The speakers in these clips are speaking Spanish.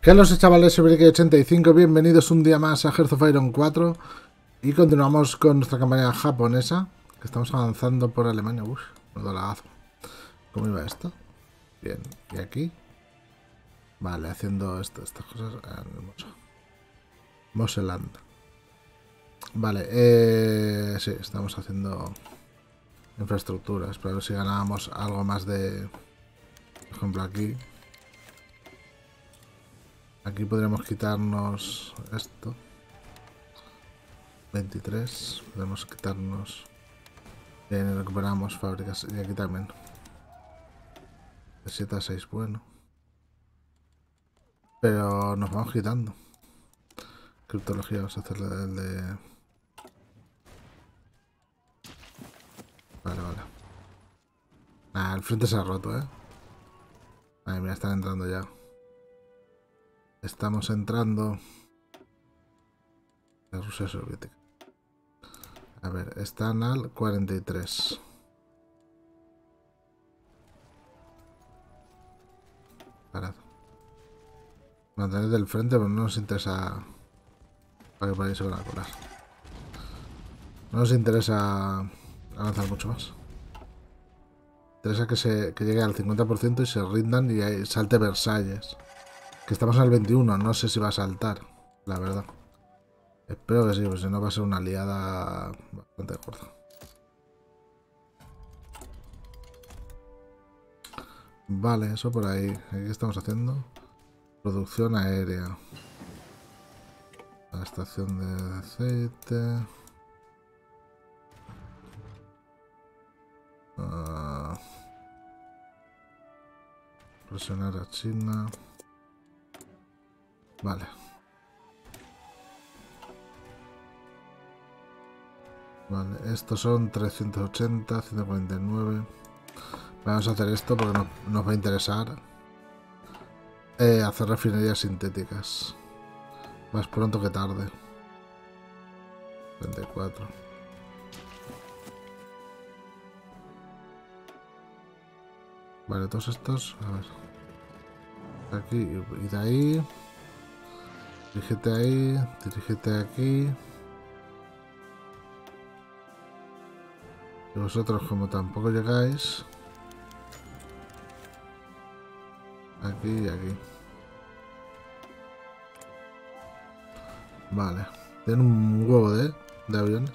¿Qué los chavales? Soy 85 bienvenidos un día más a Hearth of Iron 4 y continuamos con nuestra campaña japonesa, que estamos avanzando por Alemania. Uf, no lagazo. ¿Cómo iba esto? Bien, ¿y aquí? Vale, haciendo esto, estas cosas. Ah, Moseland. Vale, eh, sí, estamos haciendo infraestructuras, pero si ganábamos algo más de... Por ejemplo, aquí Aquí podríamos quitarnos esto. 23. Podemos quitarnos... Bien, recuperamos fábricas. Y aquí también. De 7 a 6, bueno. Pero nos vamos quitando. Criptología, vamos a hacerle el de... Vale, vale. Ah, el frente se ha roto, ¿eh? Ay, mira, están entrando ya. Estamos entrando la Rusia soviética. A ver, están al 43. Parado. Mantener del frente, pero no nos interesa. Para que por ahí se. No nos interesa avanzar mucho más. Interesa que, se, que llegue al 50% y se rindan y salte Versalles. Que estamos el 21, no sé si va a saltar, la verdad. Espero que sí, pues si no va a ser una liada bastante gorda. Vale, eso por ahí. ¿Qué estamos haciendo? Producción aérea. La estación de aceite. Ah. presionar a China. Vale. Vale, estos son 380, 149. Vamos a hacer esto porque nos, va a interesar. Eh, hacer refinerías sintéticas. Más pronto que tarde. 24. Vale, todos estos. A ver. Aquí y de ahí. Dirígete ahí, dirígete aquí. Y vosotros como tampoco llegáis... Aquí y aquí. Vale. Tienen un huevo de, de aviones.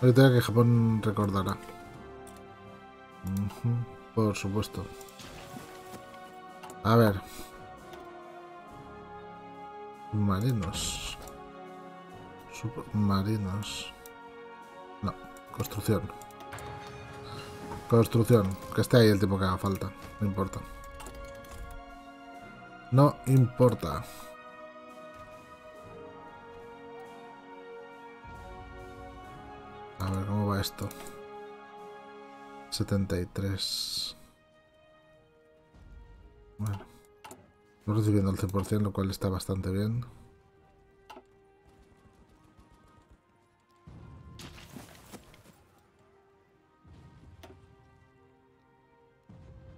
Ahorita que Japón recordará. Por supuesto. A ver. Marinos. Submarinos. No, construcción. Construcción. Que esté ahí el tipo que haga falta. No importa. No importa. A ver, ¿cómo va esto? 73. Bueno. Estamos recibiendo el 100%, lo cual está bastante bien.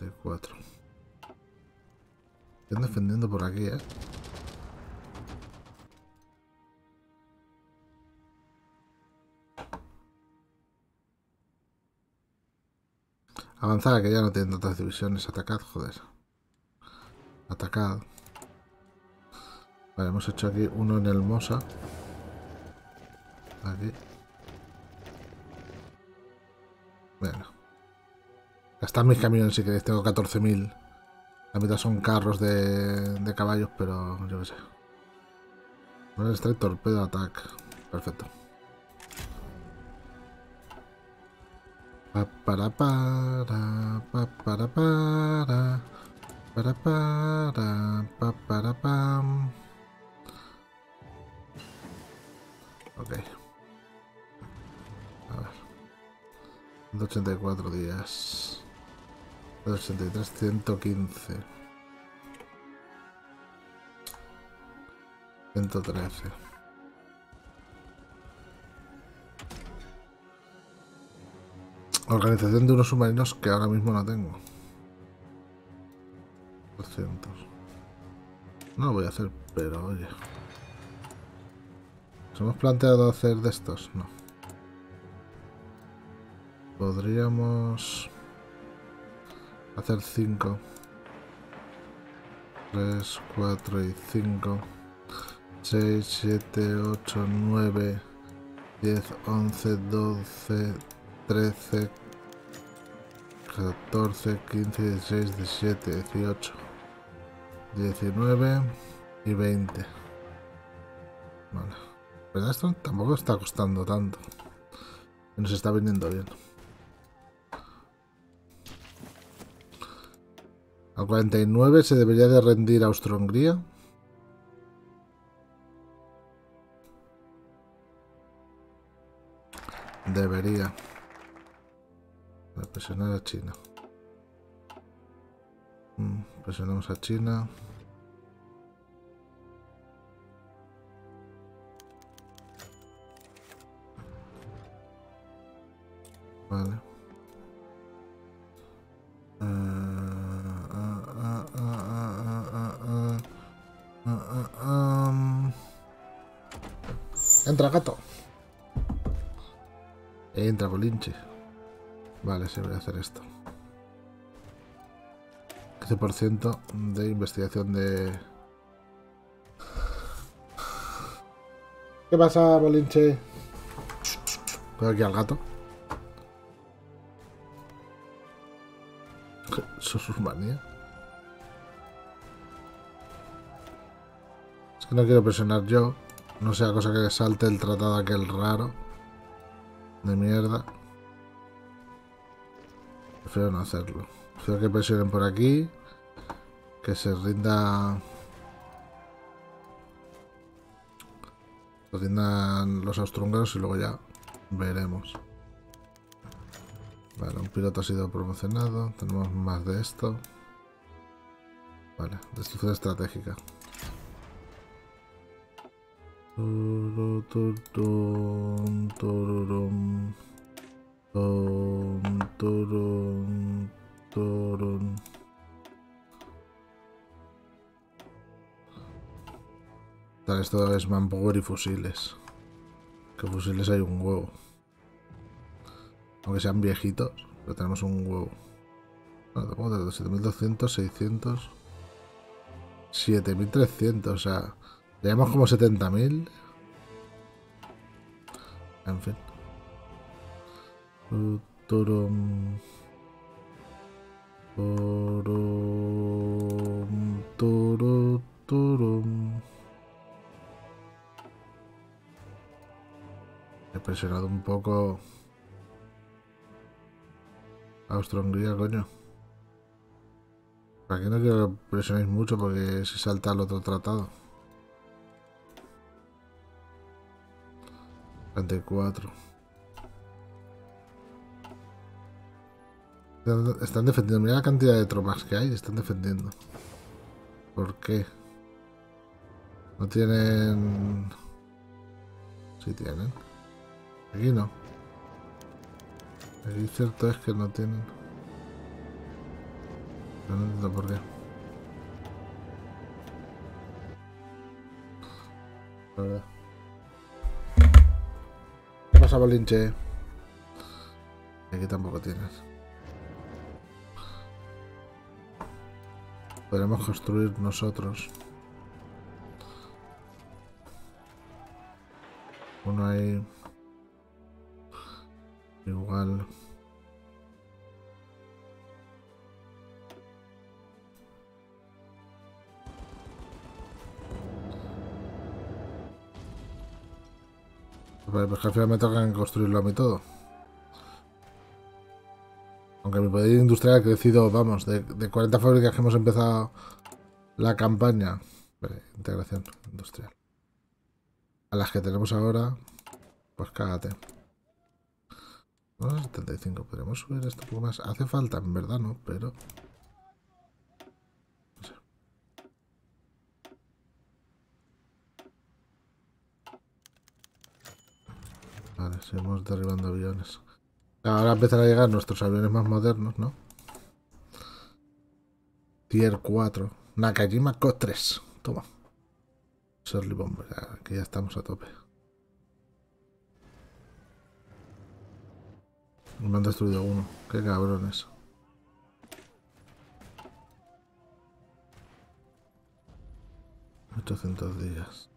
De 4. Están defendiendo por aquí, ¿eh? Avanzar, que ya no tienen otras divisiones. Atacad, joder. Atacado. Vale, hemos hecho aquí uno en el Mosa. Aquí. Bueno. Gastar mis camiones si queréis. Tengo 14.000. La mitad son carros de, de caballos, pero yo qué sé. Está el torpedo ataque. Perfecto. Pa, para, para, pa, para, para. Para para pa para pam. Ok. A ver. 184 días. 183, 115. 113. Organización de unos submarinos que ahora mismo no tengo. No lo voy a hacer, pero oye. ¿Nos hemos planteado hacer de estos? No. Podríamos hacer 5. 3, 4 y 5. 6, 7, 8, 9, 10, 11, 12, 13, 14, 15, 16, 17, 18, 19 y 20. Vale. Pero esto tampoco está costando tanto. Nos está viniendo bien. Al 49 se debería de rendir Austro-Hungría. Debería. Presionar a China. Mm, presionamos a China. Vale. Entra gato. Entra bolinche. Vale, sí, voy a hacer esto. 15% de investigación de... ¿Qué pasa, bolinche? Veo aquí al gato. Susurmanía. Es que no quiero presionar yo. No sea cosa que salte el tratado aquel raro. De mierda. Prefiero no hacerlo. Prefiero que presionen por aquí. Que se rinda... Se rindan los austrohúngaros y luego ya veremos. Vale, un piloto ha sido promocionado. Tenemos más de esto. Vale, destrucción estratégica. Tal, esto es manpower y fusiles. Que fusiles hay un huevo. Aunque sean viejitos, pero tenemos un huevo. Bueno, de 7200, 600, 7300, o sea, llevamos como 70.000. En fin. Turum. Turum. Turum. Turum. He presionado un poco Austro-Hungría, coño. Aquí no quiero que presionéis mucho porque si salta el otro tratado. 24. Están defendiendo. Mira la cantidad de tropas que hay. Están defendiendo. ¿Por qué? No tienen... Sí tienen. Aquí no. Aquí cierto es que no tienen. no entiendo por qué. La verdad. ¿Qué pasa, Bolinche? Aquí tampoco tienes. Podremos construir nosotros. Uno ahí. Igual. Pues al final me toca construirlo a mí todo. Aunque mi poder industrial ha crecido, vamos, de, 40 fábricas que hemos empezado la campaña. integración industrial. A las que tenemos ahora, pues cágate. 75. Podemos subir esto un poco más. Hace falta, en verdad, ¿no? Pero... Vale, seguimos derribando aviones. Ahora empiezan a llegar nuestros aviones más modernos, ¿no? Tier 4. Nakajima Co 3. toma. Surly Bomber, ya, que ya estamos a tope. Me han destruido uno. Qué cabrones. Días.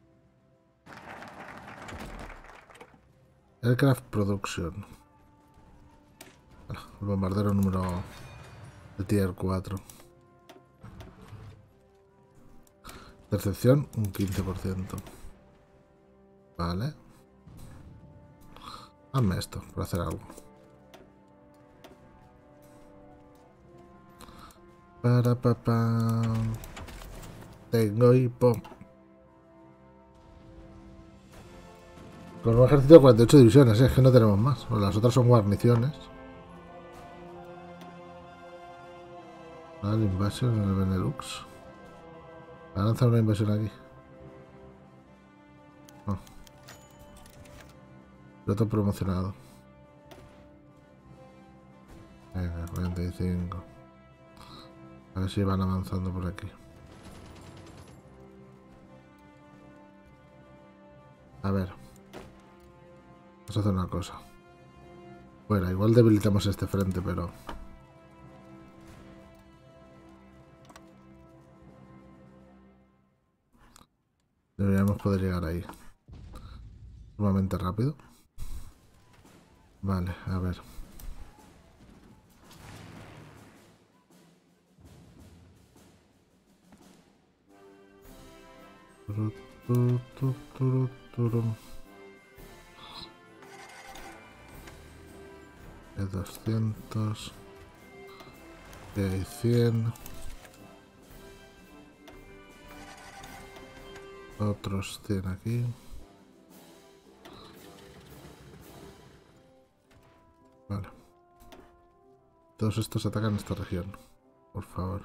Aircraft Production. Bueno, el bombardero número de tier 4. Percepción un 15%. Vale. Hazme esto, para hacer algo. Para papá. Tengo hipo. Con un ejército de 48 divisiones, ¿eh? es que no tenemos más. Las otras son guarniciones. Vale, invasión en el Benelux. Ha lanzado una invasión aquí. No. Piloto promocionado. Venga, 45. A ver si van avanzando por aquí. A ver. Vamos a hacer una cosa. Bueno, igual debilitamos este frente, pero... Deberíamos poder llegar ahí. Sumamente rápido. Vale, a ver. De 200. De 100. Otros 100 aquí. Vale. Todos estos atacan esta región. Por favor.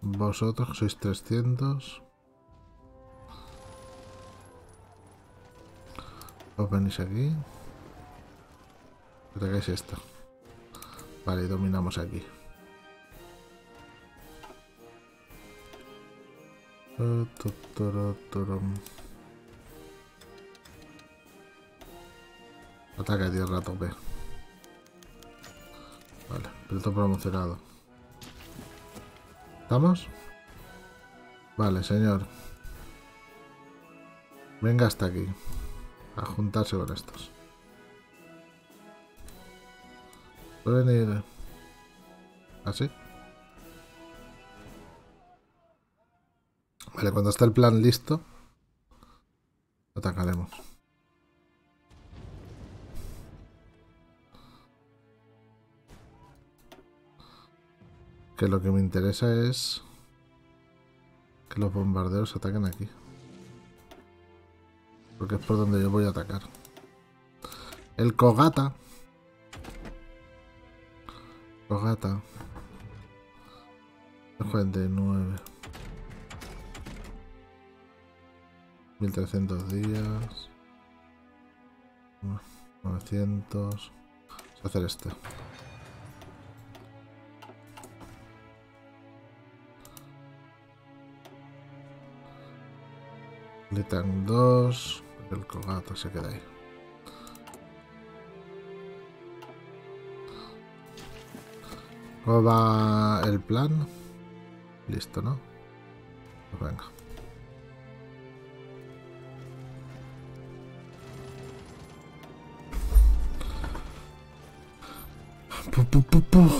Vosotros sois 300. Os venís aquí. Atagáis esta. Vale, dominamos aquí. Ataque de tierra a tope. Vale, piloto promocionado. ¿Estamos? Vale, señor. Venga hasta aquí. A juntarse con estos. Pueden ir... ¿Así? Vale, cuando está el plan listo, atacaremos. Que lo que me interesa es que los bombarderos ataquen aquí. Porque es por donde yo voy a atacar. El Kogata. Kogata. 49. 1300 días. 900. Vamos a hacer este. Litan 2. El cogato se queda ahí. ¿Cómo va el plan? Listo, ¿no? Pues venga.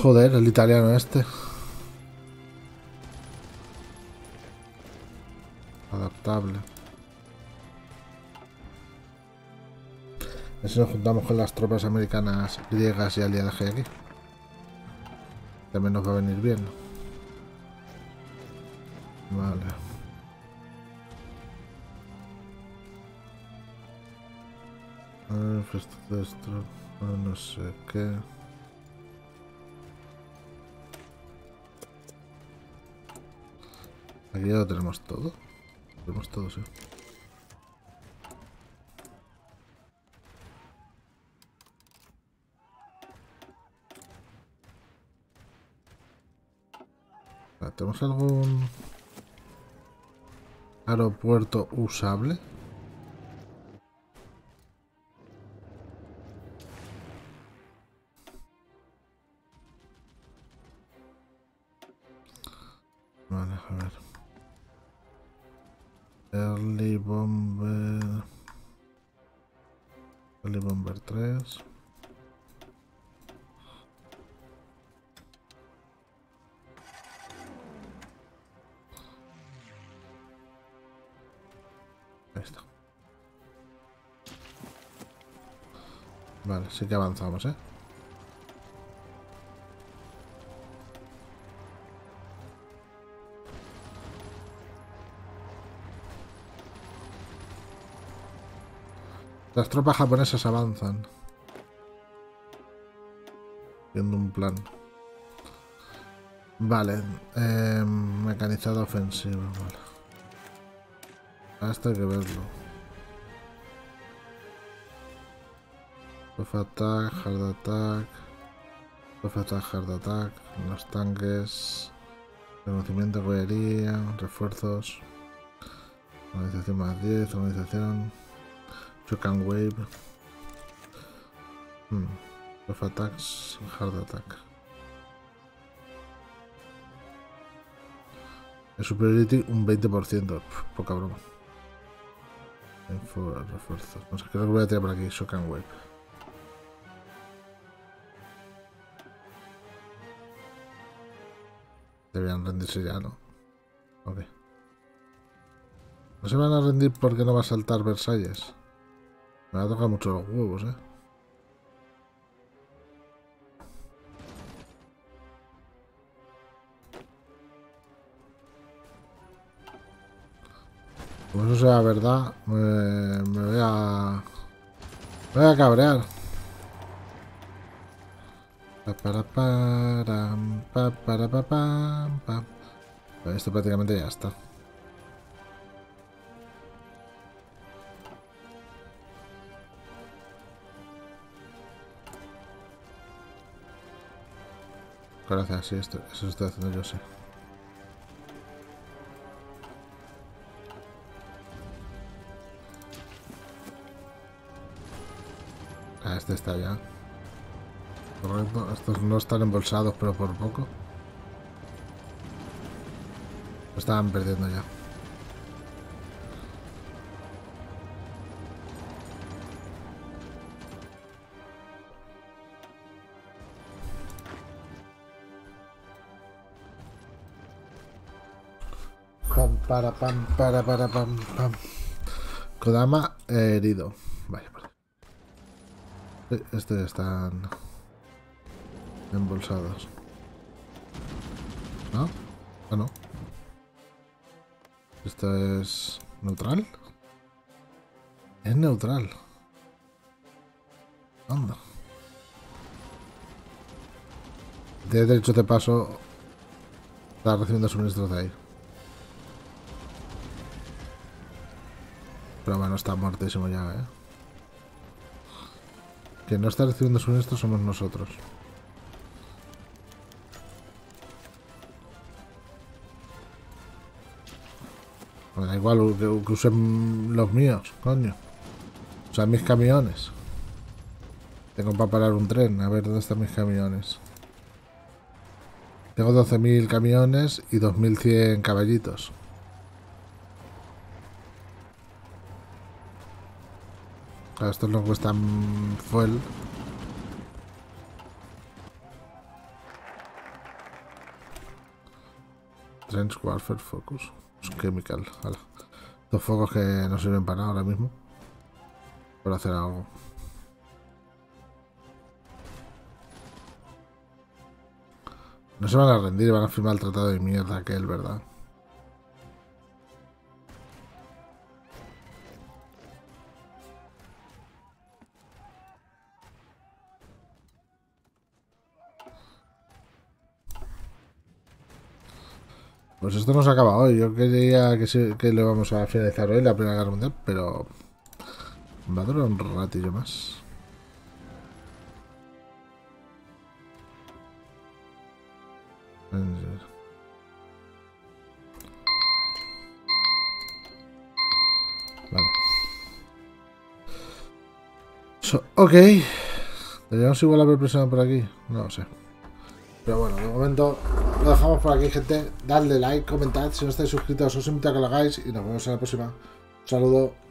Joder, el italiano este. Adaptable. Si nos juntamos con las tropas americanas, griegas y aliadas que hay aquí. También nos va a venir bien. Vale. esto, no sé qué. Aquí ya lo tenemos todo. tenemos todo, sí. ¿Tenemos algún...? Aeropuerto usable. Vale, a ver. Early Bomber. Early Bomber 3. Vale, sí que avanzamos, ¿eh? Las tropas japonesas avanzan. Viendo un plan. Vale. Eh, mecanizado ofensivo. Vale. Hasta hay que verlo. Soft attack, hard attack. Soft attack, hard attack. Los tanques. Reconocimiento, joyería. Refuerzos. Organización más 10. Organización. Shock and Wave. Hmm. Soft attacks, hard attack. El superiority un 20%. Pff, poca broma. Refuerzos. No sé, creo que voy a tirar por aquí. Shock and Wave. Deberían rendirse ya, ¿no? Ok. No se van a rendir porque no va a saltar Versalles. Me va a tocar mucho los huevos, eh. Como eso sea verdad, me voy a... Me voy a cabrear. Pa, para, para, pa, para, pa, pam, pam. Pues Esto prácticamente ya está. Gracias, sí, esto, eso estoy haciendo yo, sí. Ah, este está ya. Correcto, estos no están embolsados, pero por poco. Estaban perdiendo ya. Pam, para, pam, para, para, pam, pam. Kodama eh, herido. Vaya, vale. Sí, Estos están embolsados. ¿No? Ah, no. Esto es neutral. Es neutral. Anda. De derecho de paso. Está recibiendo suministros de ahí. Pero bueno, está muertísimo ya, ¿eh? Que no está recibiendo suministros somos nosotros. Me da igual que, usen los míos, coño. O sea, mis camiones. Tengo para parar un tren. A ver, ¿dónde están mis camiones? Tengo 12.000 camiones y 2.100 caballitos. Claro, estos no cuestan fuel. Trench Warfare Focus. Chemical. Hala. Dos focos que no sirven para nada ahora mismo. Por hacer algo. No se van a rendir, van a firmar el tratado de mierda aquel, ¿verdad? Pues esto no se acaba hoy. Yo quería que, se, lo vamos a finalizar hoy, la Primera Guerra Mundial, pero va a durar un ratillo más. Vale. ok. ¿Deberíamos igual haber presionado por aquí? No lo sé. Pero bueno, de momento lo dejamos por aquí, gente. Dadle like, comentad. Si no estáis suscritos, os invito a que lo hagáis. Y nos vemos en la próxima. Un saludo.